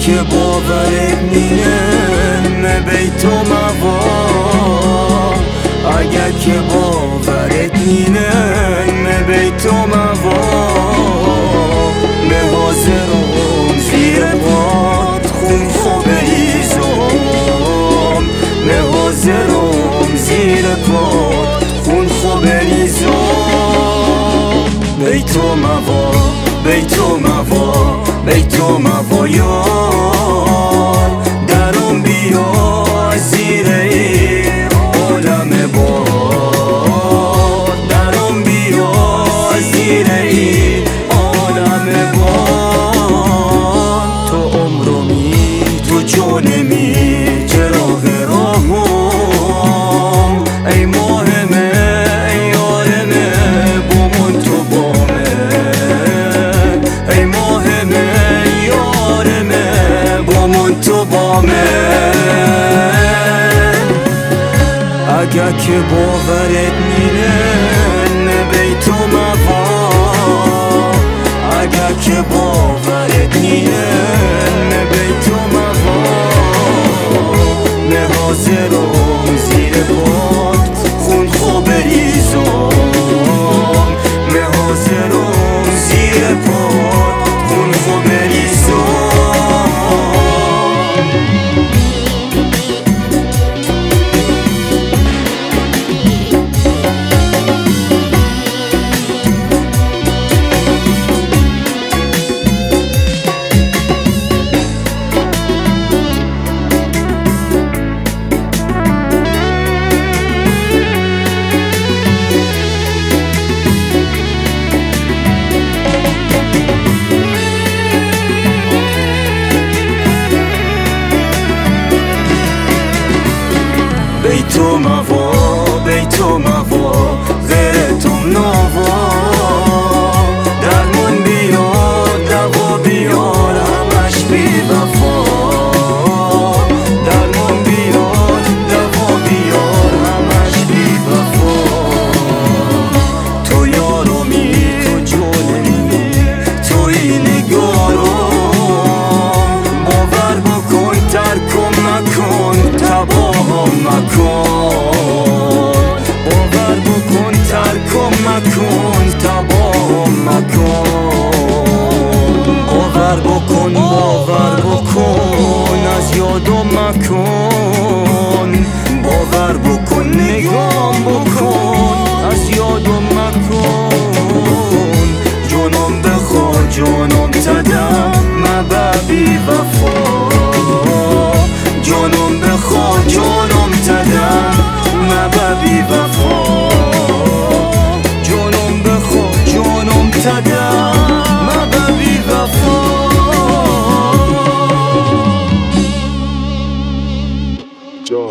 که باورت نیه بیتو موا اگر که باورت نینه بیتو موا به حاضرم زیر پاد خون خوب ایزم به حاضرم زیر پاد خون خوب ایزم بیتو موا بیتو موا بیتو موا یار تو بامه اگر که باورت نینه بیتو موا اگر که باورت بیتو موا ど真っ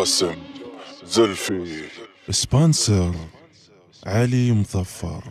جاسم زلفي. سبونسر علي مظفر.